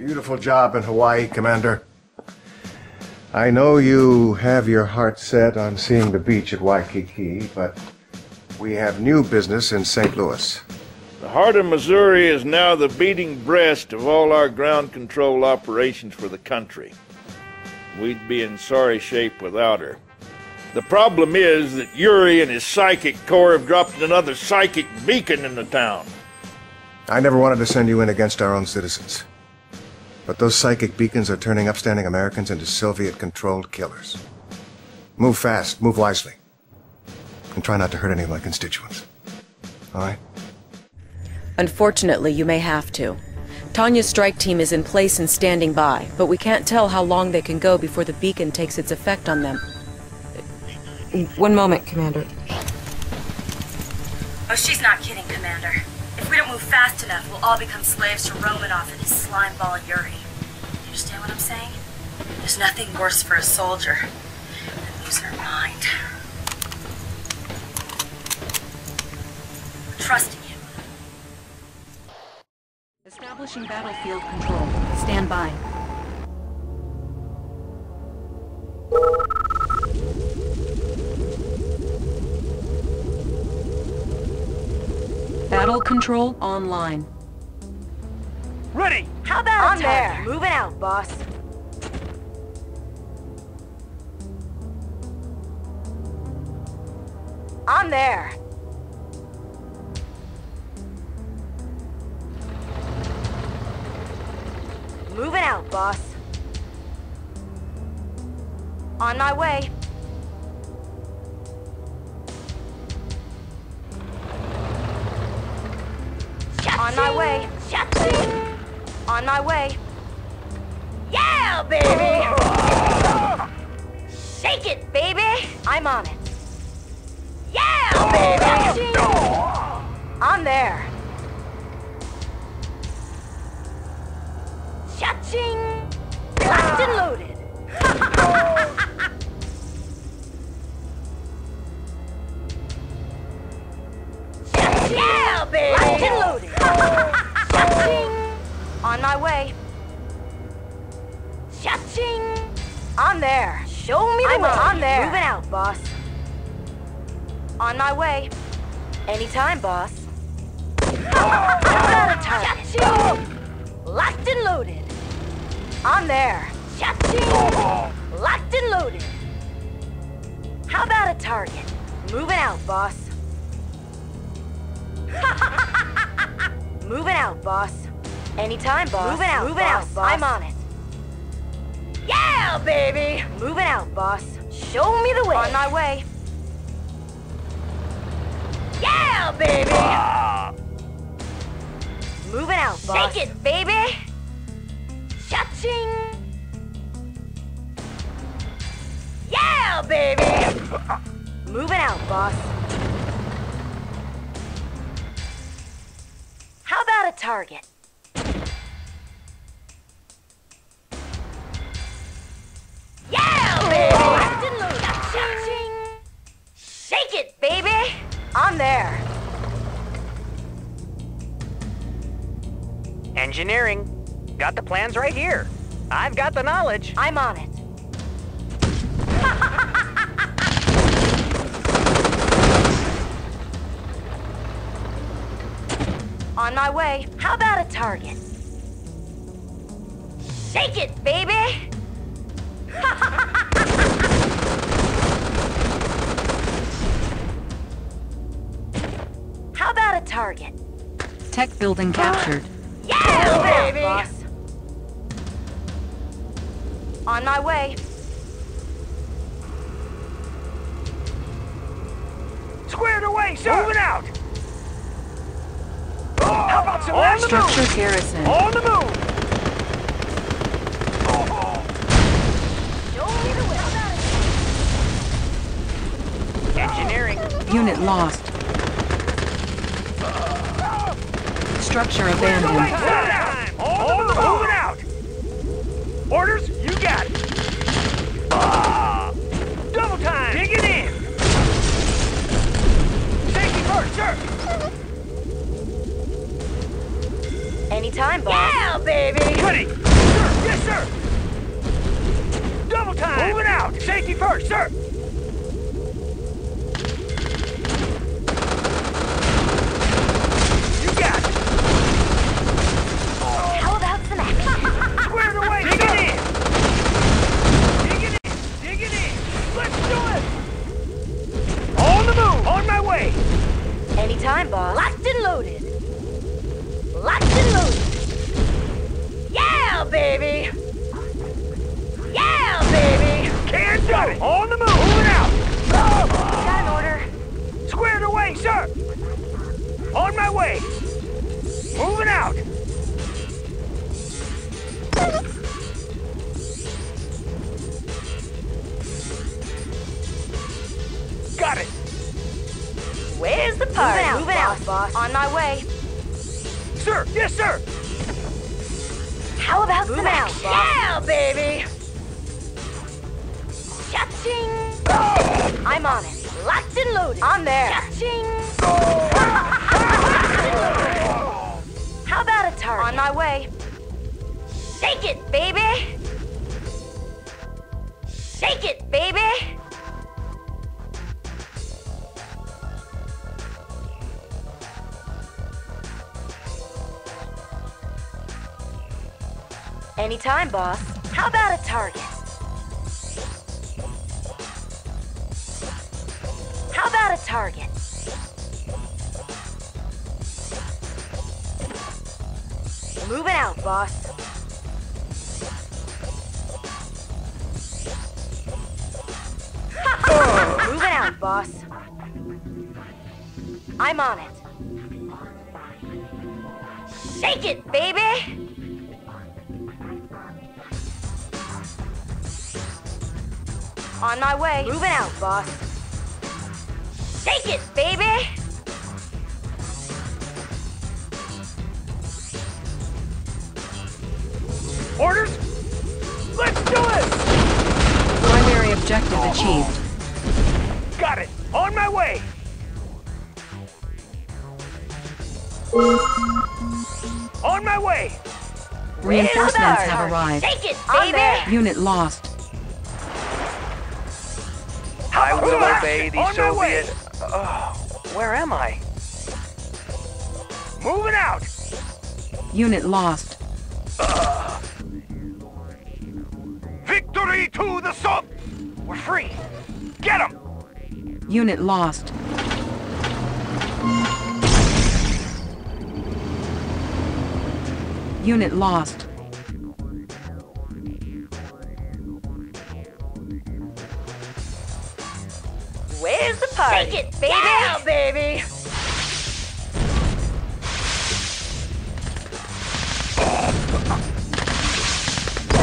Beautiful job in Hawaii, Commander. I know you have your heart set on seeing the beach at Waikiki, but we have new business in St. Louis. The heart of Missouri is now the beating breast of all our ground control operations for the country. We'd be in sorry shape without her. The problem is that Yuri and his psychic corps have dropped another psychic beacon in the town. I never wanted to send you in against our own citizens. But those psychic beacons are turning upstanding Americans into Soviet-controlled killers. Move fast, move wisely. And try not to hurt any of my constituents. All right? Unfortunately, you may have to. Tanya's strike team is in place and standing by, but we can't tell how long they can go before the beacon takes its effect on them. One moment, Commander. Oh, she's not kidding, Commander. If we don't move fast enough, we'll all become slaves to Romanov and his slime ball Yuri. You understand what I'm saying? There's nothing worse for a soldier than losing her mind. Trusting him. Establishing battlefield control. Stand by. Battle control online. Ready! How about On there. Moving out, boss. I'm there. Moving out, boss. On my way. My way. Yeah, baby! Shake it, baby! I'm on it. Yeah, baby! I'm there. Cha-ching! Locked and loaded. On my way. Cha-ching! I'm there. Show me the I'm way. on. There. Moving out, boss. On my way. Anytime, boss. Out of target. Locked and loaded. I'm there. Cha-ching! Locked and loaded. How about a target? Moving out, boss. Moving out, boss. Anytime, boss. Moving out, Moving boss. out, boss. I'm on it. Yeah, baby! Moving out, boss. Show me the way. On my way. Yeah, baby! Ah. Moving out, boss. Shake it, baby! Cha-ching! Yeah, baby! Moving out, boss. How about a target? Shake it, baby! I'm there. Engineering. Got the plans right here. I've got the knowledge. I'm on it. on my way. How about a target? Shake it, baby! Tech building captured. Yeah, baby! Boss. On my way. Squared away, sir! Moving out! Oh, how about some on the Structure move? garrison. On the move! Show me the way. How about a Engineering. Unit lost. Structure abandoned. Time! The! Moving out! Orders, you got it. Ah! Double time! Dig it in! Safety first, sir! Anytime, boss. Yeah, baby! Ready! Sir! Yes, sir! Double time! Moving out! Safety first, sir! Anytime, boss. Locked and loaded. Locked and loaded. Yeah, baby! Yeah, baby! Can't do it! On the move! Moving out! Got an order. Squared away, sir! On my way! Boss. On my way. Sir! Yes, sir! How about some action? Yeah, baby! Cha-ching! Ah! I'm on it. Locked and loaded. I'm there. Cha-ching! How about a target? On my way. Shake it, baby! Shake it, baby! Anytime, boss. How about a target? How about a target? Moving out, boss. Moving out, boss. I'm on it. Shake it, baby! On my way. Moving out, boss. Take it, baby! Orders? Let's do it! Primary objective achieved. Got it! On my way! On my way! Reinforcements have arrived. Take it, baby! Unit lost. I will Ah! obey the On! Soviet. Oh, where am I? Moving out! Unit lost. Victory to the sub! We're free! Get him! Unit lost. Unit lost. Where's the party? Take it, baby! Yeah, baby!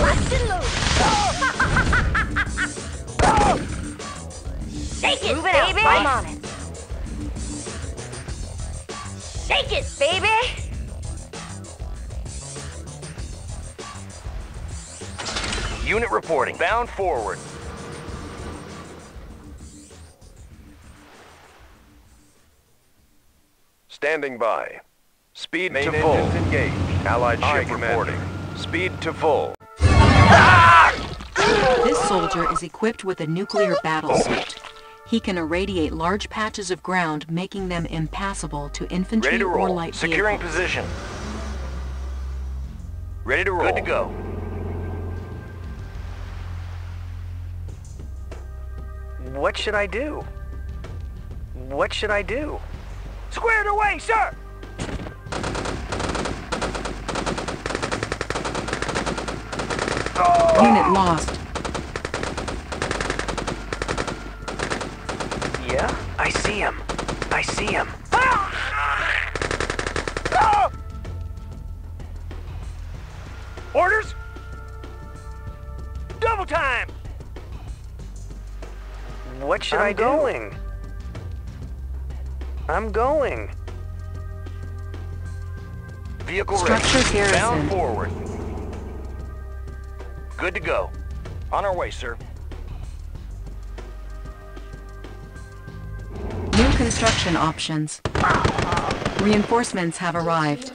Locked and loaded. Take it, Moving baby! Out, I'm on it. Take it, baby! Unit reporting. Bound forward. Standing by. Speed Main to full. engines engaged. Allied Aye, ship Commander. reporting. Speed to full. This soldier is equipped with a nuclear battle suit. He can irradiate large patches of ground, making them impassable to infantry Ready to or roll. light Securing vehicles. position. Ready to roll. Good to go. What should I do? What should I do? Squared away, sir! Oh. Unit lost. Yeah, I see him. I see him. Ah! Orders? Double time! What should I'm I do? going. I'm going. Vehicle Structure ready. garrisoned. Bound forward. Good to go. On our way, sir. New construction options. Reinforcements have arrived.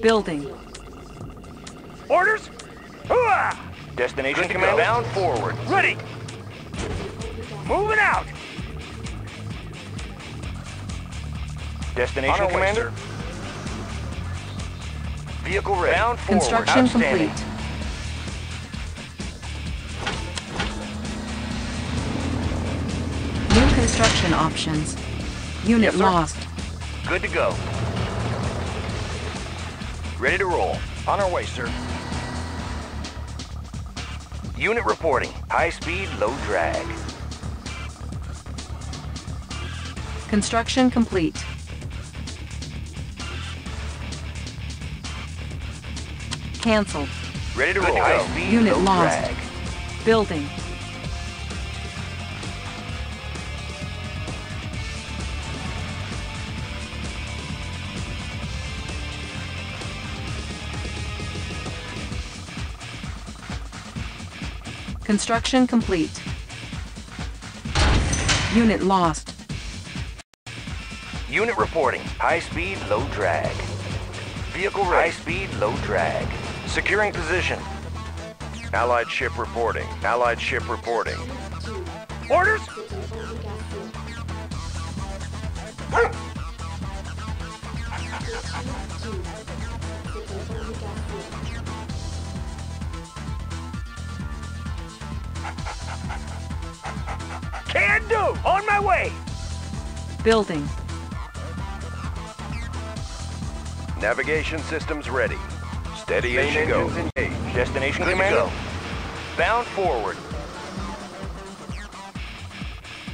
Building. Orders? Hooah! Destination command go. bound forward. Ready. Moving out. Destination On our way, commander. Vehicle ready. Bound forward. Construction complete. New construction options. Unit Yes, lost. Good to go. Ready to roll. On our way, sir. Unit reporting. High speed, low drag. Construction complete. Cancelled. Ready to Good roll. to go. Unit low lost. drag. Building. Construction complete. Unit lost. Unit reporting. High speed, low drag. Vehicle ready. High speed, low drag. Securing position. Allied ship reporting. Allied ship reporting. Orders? Can do. On my way. Building. Navigation systems ready. Steady as you go. Destination Good to go. Bound forward.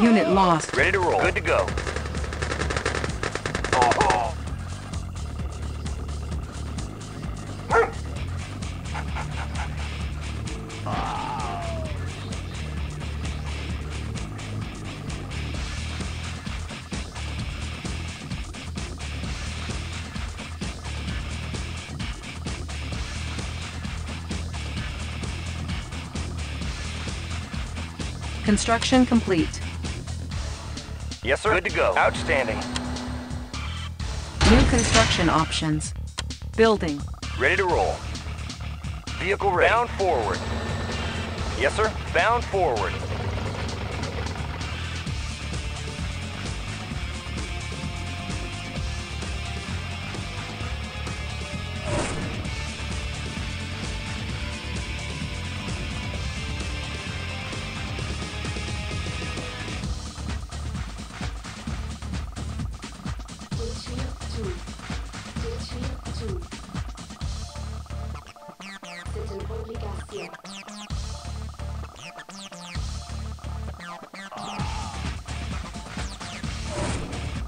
Unit lost. Ready to roll. Good to go. Construction complete. Yes, sir. Good to go. Outstanding. New construction options. Building. Ready to roll. Vehicle ready. Bound forward. Yes, sir. Bound forward.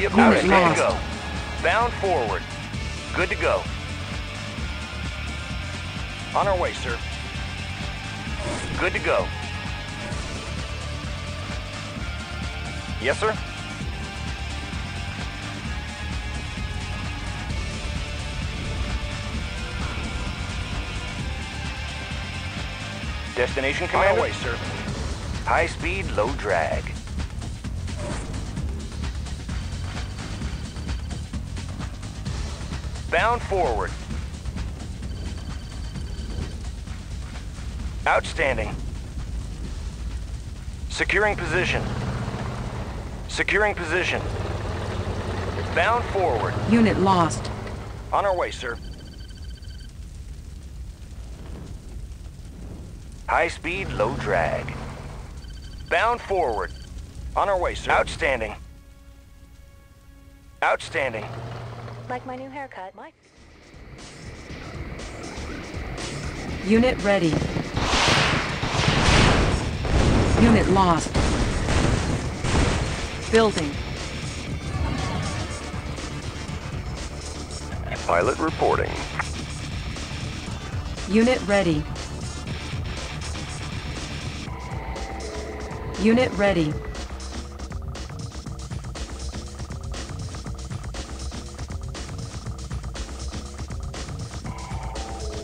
Vehicle ready. Ready to go. Bound forward. Good to go. On our way, sir. Good to go. Yes, sir. Destination On our commander. way, sir. High speed, low drag. Bound forward. Outstanding. Securing position. Securing position. Bound forward. Unit lost. On our way, sir. High speed, low drag. Bound forward. On our way, sir. Outstanding. Outstanding. Like my new haircut, Mike. Unit ready. Unit lost. Building. Pilot reporting. Unit ready. Unit ready.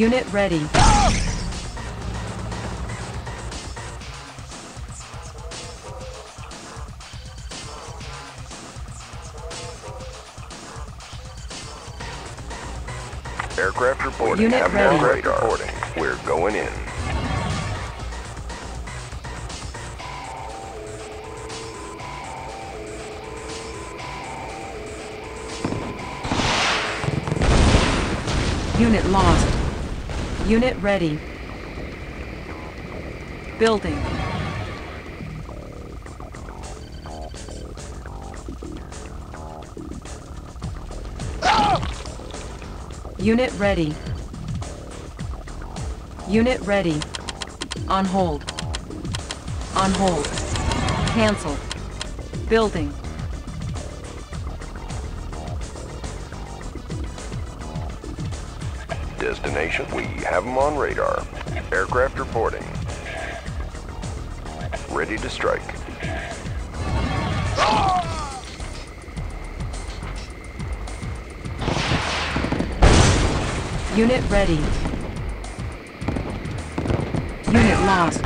Unit ready. Aircraft reporting. Unit Have ready. aircraft reporting. We're going in. Unit lost. Unit ready. Building. Unit ready. Unit ready. On hold. On hold. Cancel. Building. Destination. We have them on radar. Aircraft reporting. Ready to strike. Unit ready. Unit lost.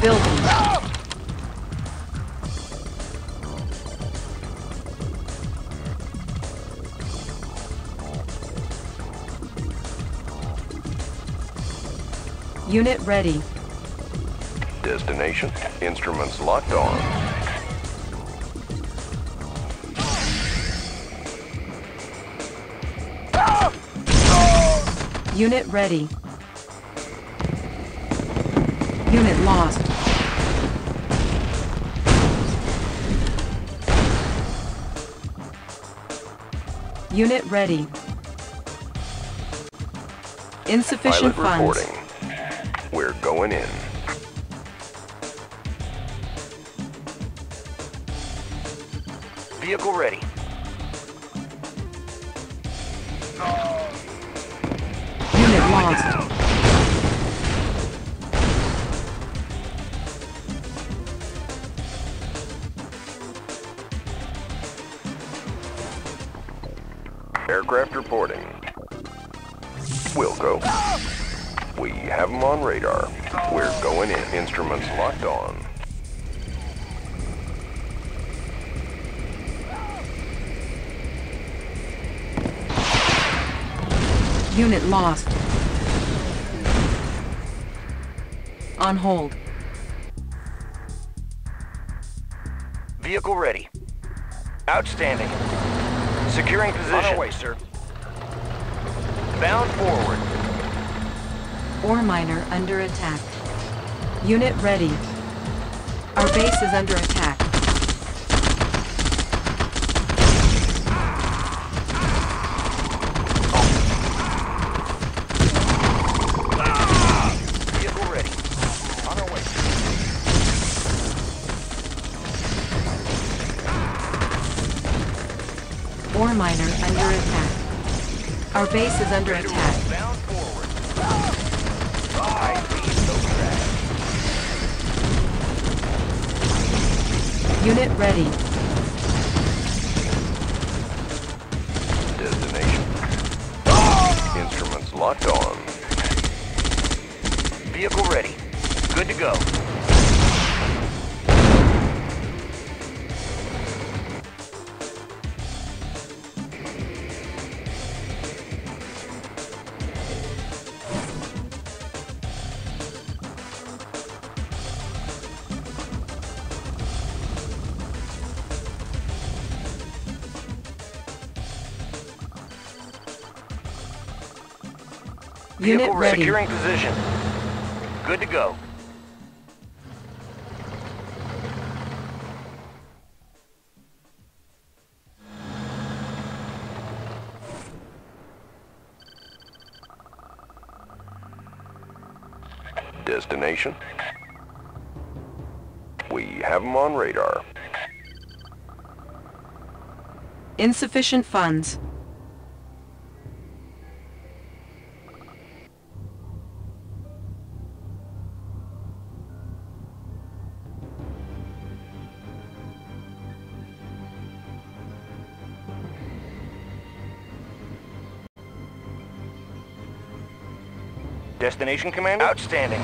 Building. Unit ready. Destination. Instruments locked on. Unit ready. Unit lost. Unit ready. Insufficient Pilot funds. reporting. We're going in. Vehicle ready. Unit lost. Aircraft reporting. We'll go. We have them on radar. We're going in. Instruments locked on. Unit lost. On hold. Vehicle ready. Outstanding. Securing position. On our way, sir. Bound forward. Ore miner under attack. Unit ready. Our base is under attack. Vehicle ready. On our way. Ore miner under attack. Our base is under attack. Unit ready. Destination. Instruments locked on. Vehicle ready. Good to go. Unit Vehicle ready. Securing position. Good to go. Destination? We have them on radar. Insufficient funds. Destination, Commander? Outstanding.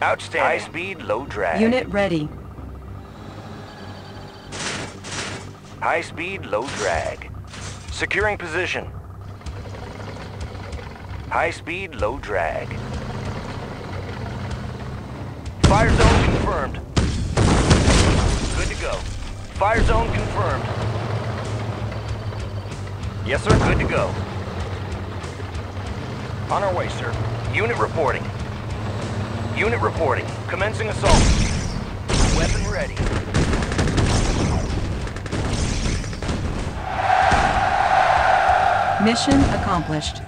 Outstanding. High speed, low drag. Unit ready. High speed, low drag. Securing position. High speed, low drag. Fire zone confirmed. Good to go. Fire zone confirmed. Yes, sir. Good to go. On our way, sir. Unit reporting. Unit reporting. Commencing assault. Weapon ready. Mission accomplished.